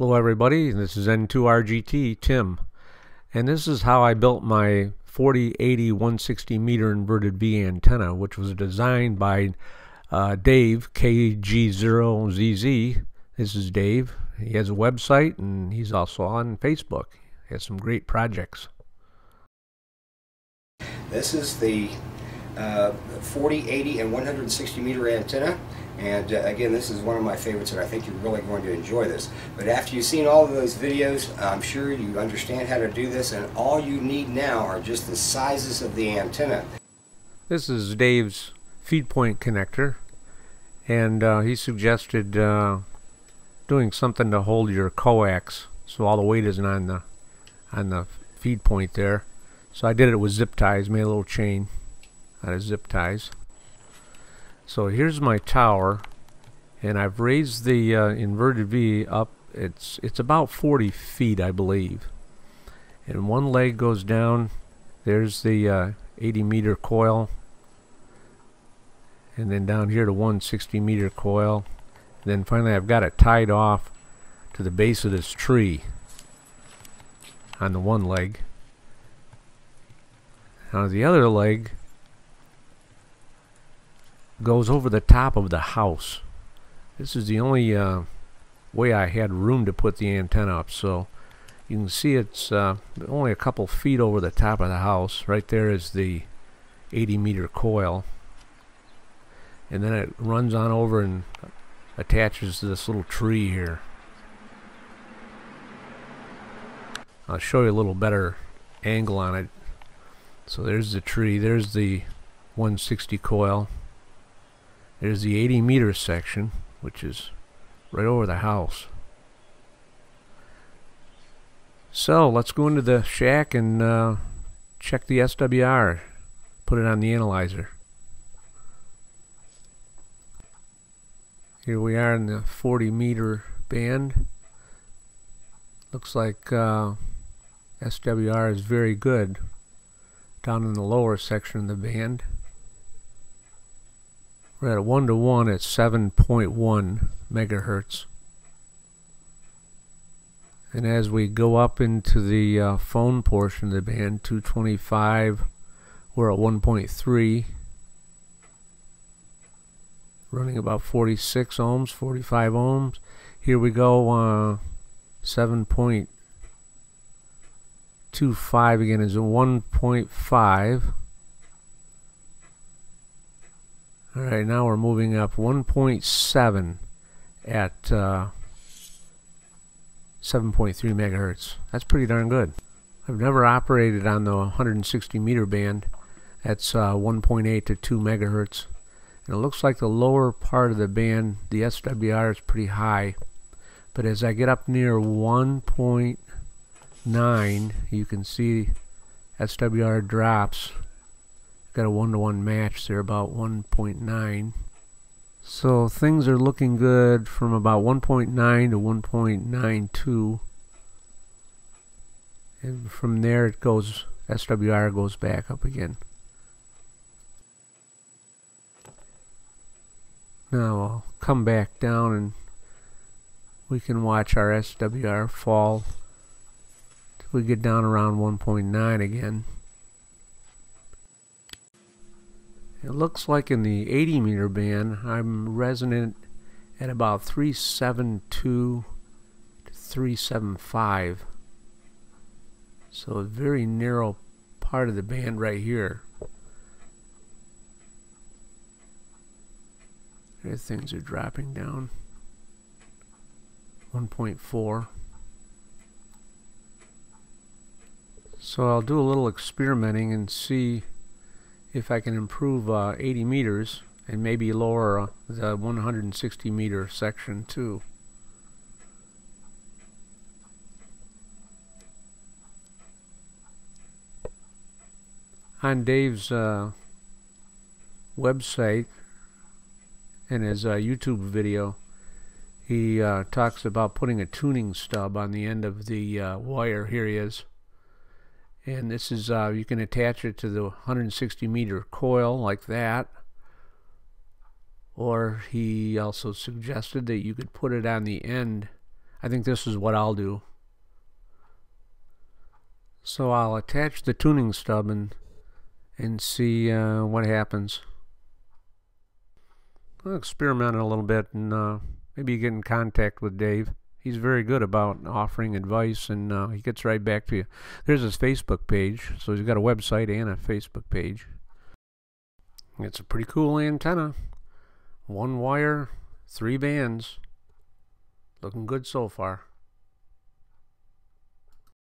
Hello everybody, this is N2RGT Tim and this is how I built my 40, 80, 160 meter inverted V antenna which was designed by uh, Dave KG0ZZ. This is Dave. He has a website and he's also on Facebook. He has some great projects. This is the uh, 40, 80, and 160 meter antenna. And uh, again, this is one of my favorites, and I think you're really going to enjoy this. But after you've seen all of those videos, I'm sure you understand how to do this, and all you need now are just the sizes of the antenna. This is Dave's feed point connector, and uh, he suggested uh, doing something to hold your coax so all the weight isn't on the on the feed point there. So I did it with zip ties, made a little chain of zip ties. So here's my tower and I've raised the uh, inverted V up it's it's about 40 feet I believe. And one leg goes down there's the uh, 80 meter coil. And then down here to 160 meter coil. Then finally I've got it tied off to the base of this tree on the one leg. Now the other leg goes over the top of the house. This is the only uh, way I had room to put the antenna up. So you can see it's uh, only a couple feet over the top of the house. Right there is the 80 meter coil. And then it runs on over and attaches to this little tree here. I'll show you a little better angle on it. So there's the tree, there's the 160 coil. There's the 80 meter section, which is right over the house. So let's go into the shack and uh, check the SWR. Put it on the analyzer. Here we are in the 40 meter band. Looks like uh, SWR is very good down in the lower section of the band. We're at a 1 to 1 at 7.1 megahertz. And as we go up into the uh, phone portion of the band, 225, we're at 1.3, running about 46 ohms, 45 ohms. Here we go, uh, 7.25 again is 1.5. All right, now we're moving up 1.7 at uh, 7.3 megahertz. That's pretty darn good. I've never operated on the 160 meter band. That's uh, 1.8 to 2 megahertz. And it looks like the lower part of the band, the SWR is pretty high. But as I get up near 1.9, you can see SWR drops got a one-to-one -one match there about 1.9 so things are looking good from about 1.9 to 1.92 and from there it goes SWR goes back up again. Now I'll come back down and we can watch our SWR fall we get down around 1.9 again It looks like in the 80 meter band I'm resonant at about 372 to 375. So a very narrow part of the band right here. Things are dropping down. 1.4. So I'll do a little experimenting and see if I can improve uh, 80 meters and maybe lower uh, the 160 meter section too. On Dave's uh, website and his uh, YouTube video, he uh, talks about putting a tuning stub on the end of the uh, wire. Here he is and this is uh, you can attach it to the 160 meter coil like that or he also suggested that you could put it on the end I think this is what I'll do. So I'll attach the tuning stub and, and see uh, what happens. I'll experiment a little bit and uh, maybe get in contact with Dave. He's very good about offering advice and uh, he gets right back to you. There's his Facebook page. So he's got a website and a Facebook page. It's a pretty cool antenna. One wire, three bands. Looking good so far.